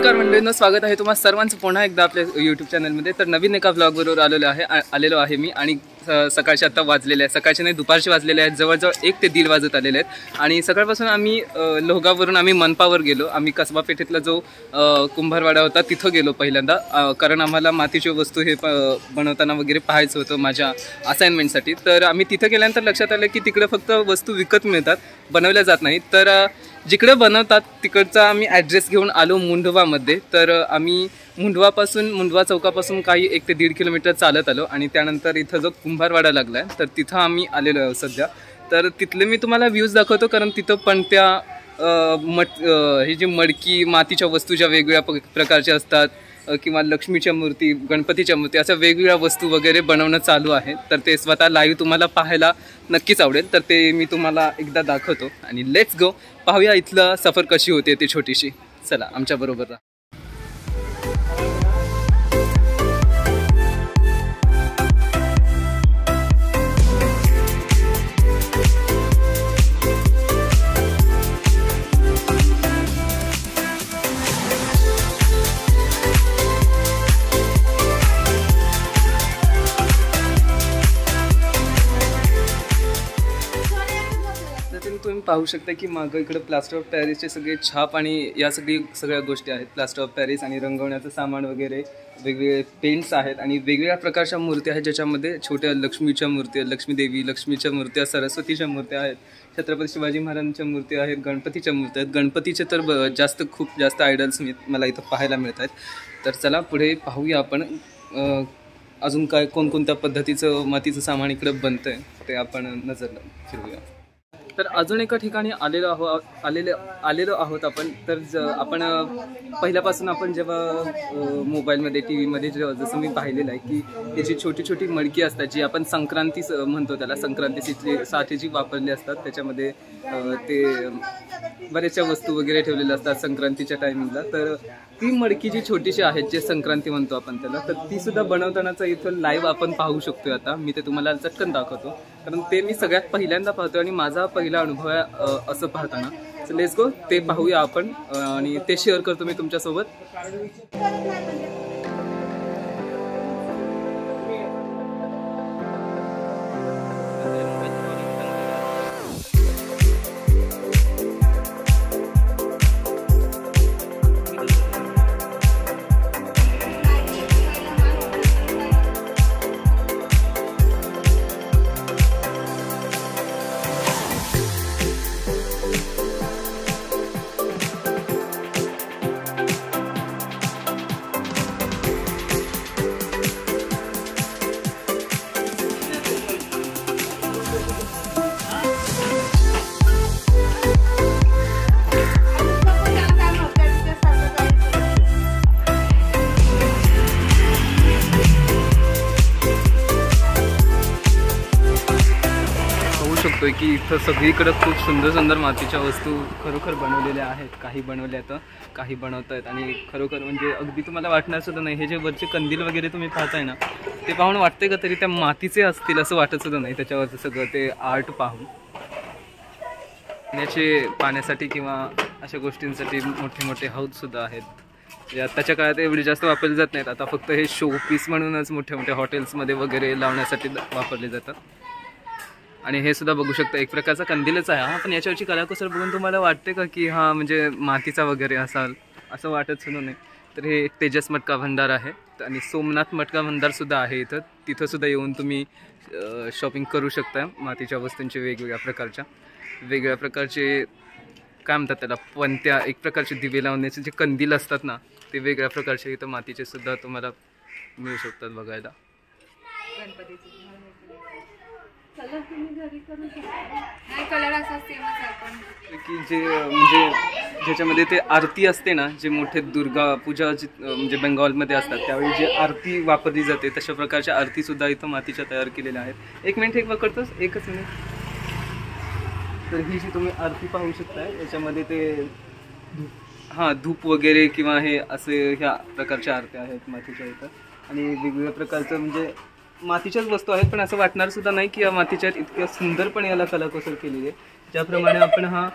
नमस्कार मंडळींना स्वागत आहे तुम्हाला सर्वांचं पुन्हा एकदा आपल्या यूट्यूब चॅनलमध्ये तर नवीन एका ब्लॉगबरोबर आलेलो आहे आलेलो आहे मी आणि स- सकाळचे आता वाजलेले आहेत. सकाळचे नाही दुपारचे वाजलेले आहेत. जवळजवळ एक ते दीड वाजत आलेले आहेत. आणि सकाळपासून आम्ही अ, लोहगाववरून आम्ही मनपावर गेलो. आम्ही कसबा पेठेतला जो कुंभारवाडा होता तिथं गेलो पहिल्यांदा. कारण आम्हाला मातीची वस्तू हे प- बनवताना वगैरे पाहायचं होतं माझ्या असाइनमेंटसाठी तर आम्ही तिथं गेल्यानंतर लक्षात आलं की तिकडे फक्त वस्तू विकत मिळतात बनवल्या जात नाहीत. तर जिकडे बनवतात तिकडचा आम्ही ॲड्रेस घेऊन आलो मुंडवामध्ये तर आम्ही मुंढवापासून मुंडवा चौकापासून काही एक ते दीड किलोमीटर चालत आलो आणि त्यानंतर इथं जो कुंभारवाडा लागला आहे तर तिथं आम्ही आलेलो आहे सध्या. तर तिथले मी तुम्हाला व्ह्यूज दाखवतो कारण तिथं पण त्या मट हे जे जी मडकी मातीच्या वस्तू ज्या वेगवेगळ्या प- प्रकारच्या असतात किंवा लक्ष्मीच्या मूर्ती गणपतीच्या मूर्ती अशा वेगवेगळ्या वस्तू वगैरे बनवणं चालू आहे. तर ते स्वतः लाईव्ह तुम्हाला पाहायला नक्कीच आवडेल. तर ते मी तुम्हाला एकदा दाखवतो. आणि लेट्स गो पाहूया इथलं सफर कशी होते ती छोटीशी. चला आमच्याबरोबर राहा. पाहू शकता की मागं इकडं प्लास्टर ऑफ पॅरिसचे सगळे छाप आणि या सगळी सगळ्या गोष्टी आहेत. प्लास्टर ऑफ पॅरिस आणि रंगवण्याचं सामान वगैरे वेगवेगळे पेंट्स आहेत आणि वेगवेगळ्या प्रकारच्या मूर्त्या आहेत ज्याच्यामध्ये छोट्या लक्ष्मीच्या मूर्त्या लक्ष्मी देवी लक्ष्मीच्या मूर्त्या सरस्वतीच्या मूर्त्या आहेत छत्रपती शिवाजी महाराजांच्या मूर्त्या आहेत गणपतीच्या मूर्त्या आहेत. गणपतीचे तर ब- जास्त खूप जास्त आयडल्स मी मला इथं पाहायला मिळत आहेत. तर चला पुढे पाहूया आपण अजून काय कोणकोणत्या पद्धतीचं मातीचं सामान इकडं बनतं आहे ते आपण नजर फिरूया तर अजून एका ठिकाणी आलेलो आहो आलेले आलेलो आहोत आपण. तर ज आपण पहिल्यापासून आपण जेव्हा मोबाईलमध्ये टी व्हीमध्ये जे जसं मी पाहिलेलं आहे की त्याची छोटी छोटी मडकी असतात जी आपण संक्रांती स- म्हणतो त्याला संक्रांतीची साठी जी वापरली असतात त्याच्यामध्ये ते बऱ्याचशा वस्तू वगैरे ठेवलेल्या असतात संक्रांतीच्या टायमिंगला तर ती मडकी जी छोटीशी आहेत जे संक्रांती म्हणतो आपण त्याला तर ती सुद्धा बनवतानाचा इथं लाईव्ह आपण पाहू शकतोय आता. मी ते तुम्हाला चटकन दाखवतो. कारण ते मी सगळ्यात पहिल्यांदा पाहतो आणि माझा पहिला अनुभव आहे असं पाहताना. लेट्स गो ते पाहूया आपण आणि ते शेअर करतो मी तुमच्यासोबत. पाहू की इथं सगळीकडं खूप सुंदर सुंदर मातीच्या वस्तू खरोखर बनवलेल्या आहेत. काही बनवल्या तर काही बनवत आहेत आणि खरोखर म्हणजे अगदी तुम्हाला वाटणार सुद्धा नाही. हे जे वरचे कंदील वगैरे तुम्ही पाहताय ना ते पाहून वाटते का तरी त्या मातीचे असतील असं वाटत सुद्धा नाही त्याच्यावरचं सगळं ते आर्ट पाहून. पिण्याचे पाण्यासाठी किंवा अशा गोष्टींसाठी मोठे मोठे हौद सुद्धा आहेत. जे आत्ताच्या काळात एवढे जास्त वापरले जात नाहीत. आता फक्त हे शो पीस म्हणूनच मोठ्या मोठ्या हॉटेल्समध्ये वगैरे लावण्यासाठी वापरले जातात. आणि हे सुद्धा बघू शकता एक प्रकारचा कंदीलच आहे. हा पण याच्यावरची कलाकुसर बघून तुम्हाला वाटते का की हा म्हणजे मातीचा वगैरे असाल? असं वाटत सुद्धा नाही. तर हे तेजस मटका भंडार आहे. आणि सोमनाथ मटका भंडारसुद्धा आहे इथं. तिथंसुद्धा येऊन तुम्ही शॉपिंग करू शकता मातीच्या वस्तूंचे वेगवेगळ्या प्रकारच्या. वेगवेगळ्या प्रकारचे काय म्हणतात त्याला पणत्या एक प्रकारचे दिवे लावण्याचे जे कंदील असतात ना ते वेगळ्या प्रकारचे इथं मातीचे सुद्धा तुम्हाला मिळू शकतात बघायला. नाही कलर असा सेमच आहे पण. की जे म्हणजे ज्याच्यामध्ये ते आरती असते ना जे मोठे दुर्गा पूजा जी म्हणजे बेंगॉलमध्ये असतात त्यावेळी जे आरती वापरली जाते तशा प्रकारच्या आरती सुद्धा इथं मातीच्या तयार केलेल्या आहेत. एक मिनिट एक करतोस एकच मिनिट. तर ही जी तुम्ही आरती पाहू शकताय याच्यामध्ये ते धूप- हां धूप वगैरे किंवा हे असे ह्या प्रकारच्या आरत्या आहेत मातीच्या इथं. आणि वेगवेगळ्या प्रकारचं म्हणजे मातीच्याच वस्तू आहेत पण असं वाटणार सुद्धा नाही की या मातीच्या इतक्या सुंदरपणे याला कलाकुसर केलेली आहे. ज्याप्रमाणे आपण हा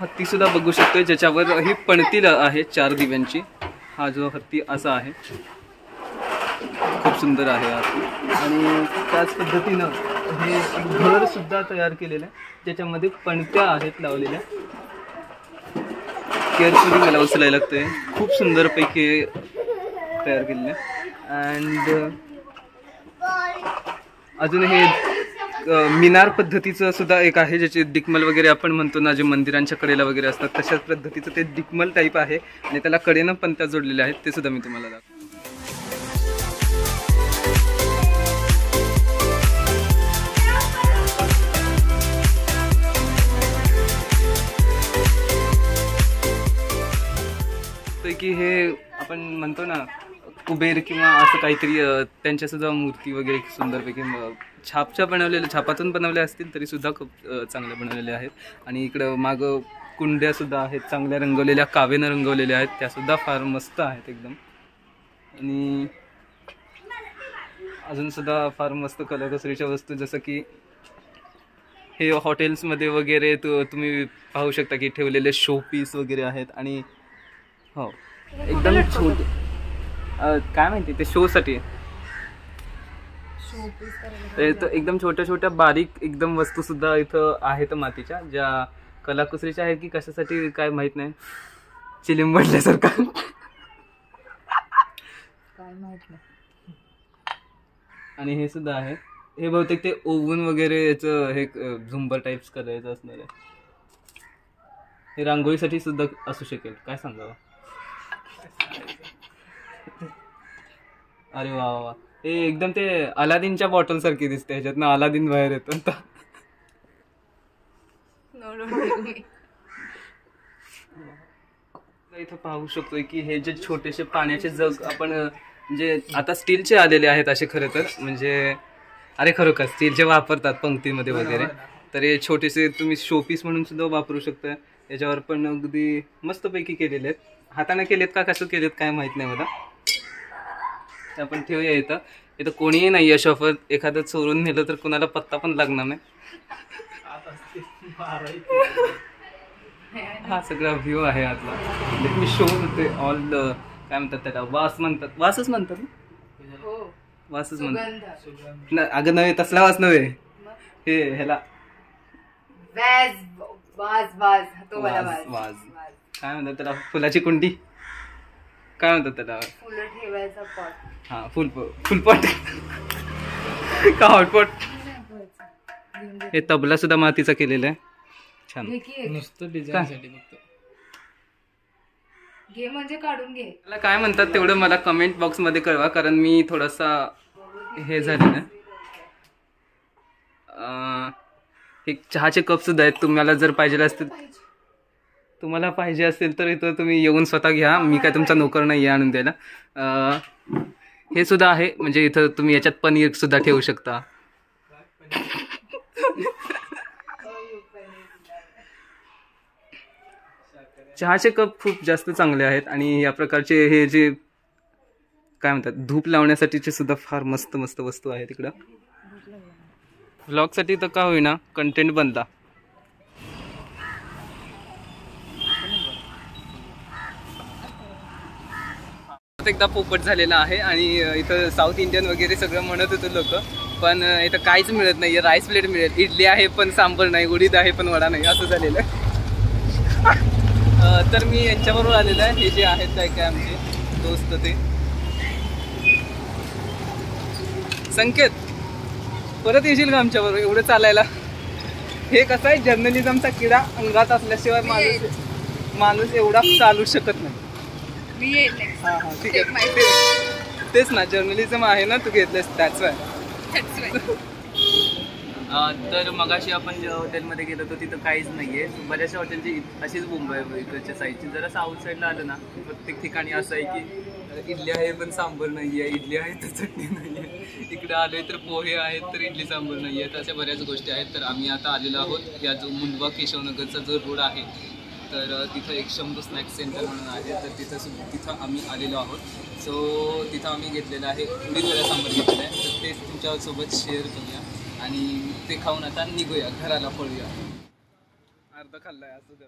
हत्ती सुद्धा बघू शकतोय ज्याच्यावर ही पणती ल- आहे चार दिव्यांची. हा जो हत्ती असा आहे. खूप सुंदर आहे हत्ती. आणि त्याच पद्धतीनं हे घर सुद्धा तयार केलेलं आहे ज्याच्यामध्ये पणत्या आहेत लावलेल्या. केअरफुली मला उचलायला लागतंय. खूप सुंदरपैकी तयार केलेलं आहे. अँड अजून हे मिनार पद्धतीचं सुद्धा एक आहे ज्याचे दिक्मल वगैरे आपण म्हणतो ना जे मंदिरांच्या कडेला वगैरे असतात तशाच पद्धतीचं ते दिक्मल टाईप आहे. आणि त्याला कडेनं पण त्या जोडलेल्या आहेत ते सुद्धा मी तुम्हाला दाखवतो. पैकी हे आपण म्हणतो ना कुबेर किंवा असं काहीतरी त्यांच्या सुद्धा मूर्ती वगैरे सुंदरपैकी छापच्या बनवलेल्या छापातून बनवल्या असतील तरी सुद्धा खूप चांगल्या बनवलेल्या आहेत. आणि इकडं मागं कुंड्या सुद्धा आहेत चांगल्या रंगवलेल्या कावेनं रंगवलेल्या आहेत. त्या सुद्धा फार मस्त आहेत एकदम. आणि अजून सुद्धा फार मस्त कलाकसरीच्या वस्तू जसं की हे हॉटेल्समध्ये वगैरे तु तुम्ही पाहू शकता की ठेवलेले शो पीस वगैरे आहेत. आणि हो एकदम छोटे काय माहिती ते शोसाठी. ते तर एकदम छोट्या छोट्या बारीक एकदम वस्तू सुद्धा इथं आहेत मातीच्या ज्या कलाकुसरीच्या आहेत की कशासाठी काय माहीत नाही. चिलिंबडल्यासारखा काय माहीत नाही. आणि हे सुद्धा आहे. हे बहुतेक ते ओव्हन वगैरे याचं हे झुंबर टाईप्स करायचं असणार आहे. हे रांगोळीसाठी सुद्धा असू शकेल. काय सांगावं? अरे वा वा हे एकदम ते अलादीनच्या बॉटल सारखी दिसते ह्याच्यातनं अलादीन बाहेर येतो. आता इथं पाहू शकतोय की हे जे छोटेसे पाण्याचे जग आपण म्हणजे आता स्टीलचे आलेले आहेत असे खरं तर म्हणजे अरे खरोखर स्टीलचे वापरतात पंक्तीमध्ये वगैरे तर हे छोटेसे तुम्ही शोपीस म्हणून सुद्धा वापरू शकता. याच्यावर पण अगदी मस्तपैकी केलेले आहेत. हाताने केलेत का कसं केलेत काय माहीत नाही मला. ते आपण ठेवूया इथं. इथं कोणीही नाही आहे शॉफर. एखादं चोरून नेलं तर कुणाला पत्ता पण लागणार नाही. हा सगळा व्ह्यू आहे आतला. मी शो होते ऑल काय म्हणतात त्याला? वास म्हणतात. वासच म्हणतात ना? हो. वासच म्हणतात. अगं नव्हे तसला वास नव्हे. हे ह्याला. काय म्हणतात त्याला? फुलाची कुंडी. काय म्हणतात त्याला? फुलं ठेवायचा पॉट हा फुल फुलपॉट का हॉटपॉट हे तबला सुद्धा मातीचा केलेला आहे. छान. नुसतं काय? घे म्हणजे काढून घे. मला काय म्हणतात तेवढं मला कमेंट बॉक्समध्ये कळवा कारण मी थोडासा हे झालेलं अं, हे चहाचे कप सुद्धा आहेत. तुम्हाला जर पाहिजे असतील तुम्हाला पाहिजे असेल तर इथं तुम्ही येऊन स्वतः घ्या. मी काय तुमचा नोकर नाही आहे आणून द्यायला. हे सुद्धा आहे. म्हणजे इथं तुम्ही याच्यात पनीर सुद्धा ठेवू शकता. चहाचे कप खूप जास्त चांगले आहेत आणि या प्रकारचे हे जे काय म्हणतात धूप लावण्यासाठीचे सुद्धा फार मस्त मस्त वस्तू आहेत इकडं. व्लॉगसाठी तर का होईना कंटेंट बनला एकदा पोपट झालेला आहे आणि इथं साऊथ इंडियन वगैरे सगळं म्हणत होतं लोक. पण इथं काहीच मिळत नाही राईस प्लेट मिळेल. इडली आहे पण सांबर नाही. उडीद आहे पण वडा नाही. असं झालेलं. आहे तर मी यांच्याबरोबर आलेलो आहे. हे जे आहेत काय काय आमचे दोस्त ते. संकेत परत येशील का आमच्याबरोबर? एवढं चालायला. हे कसं आहे? जर्नलिझमचा किडा अंगात असल्याशिवाय माणूस माणूस एवढा चालू शकत नाही. मी येईल हा हा ठीक आहे. ते- तेच ना जर्नलिझम आहे ना तू घेतलंस त्याच तर मगाशी आपण ज्या हॉटेलमध्ये गेलो होतो तिथं काहीच नाहीये. बऱ्याचशा हॉटेलची अशीच मुंबई आहे इकडच्या साईडची जरा साऊथ साईडला आलं ना प्रत्येक ठिकाणी असं आहे की इडली आहे पण सांबर नाही आहे इडली आहे तर चटणी नाही आहे इकडे आलोय तर पोहे आहेत तर इडली सांबर नाही आहेत अशा बऱ्याच गोष्टी आहेत. तर आम्ही आता आलेलो आहोत या जो मुंडवा केशवनगरचा जो रोड आहे तर तिथं एक शंभू स्नॅक्स सेंटर म्हणून आहे. तर तिथं सु- तिथं आम्ही आलेलो आहोत. सो तिथं आम्ही घेतलेलं आहे. उडीद सांबार घेतलेलं आहे. तर ते तुमच्यासोबत शेअर करूया. आणि ते खाऊन आता निघूया. घराला पळूया. अर्ध खाल्लाय असं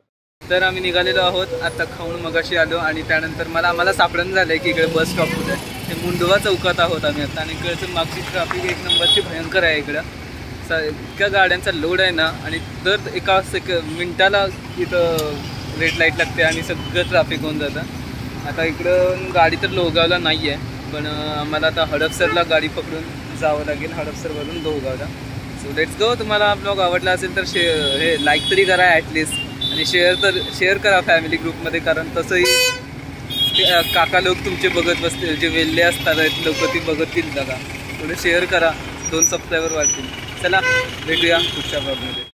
तर आम्ही निघालेलो आहोत. आता खाऊन मगाशी आलो आणि त्यानंतर मला आम्हाला सापडण झालं की इकडे बस स्टॉप कुठे ते हे मुंडवा चौकात आहोत आम्ही आता. आणि इकडचं मागची ट्रॅफिक एक नंबरची भयंकर आहे इकडं. स इतक्या गाड्यांचा लोड आहे ना. आणि दर एका सेक मिनटाला इथं रेड लाइट लागते आणि सगळं ट्रॅफिक होऊन जातं. आता इकडं गाडी तर लोहगावला नाही आहे पण आम्हाला आता हडपसरला गाडी पकडून जावं लागेल हडपसरवरून लोहगावला. सो लेट्स गो तुम्हाला ब्लॉग आवडला असेल तर शे हे लाईक तरी करा ॲटलिस्ट आणि शेअर तर शेअर करा फॅमिली ग्रुपमध्ये कारण तसंही ते, काका लोक तुमचे बघत बसतील जे वेल्ले असतात लोक ती बघतील जागा थोडं शेअर करा. दोन सबस्क्रायबर वाढतील. चला भेटूया पुढच्या ब्लॉगमध्ये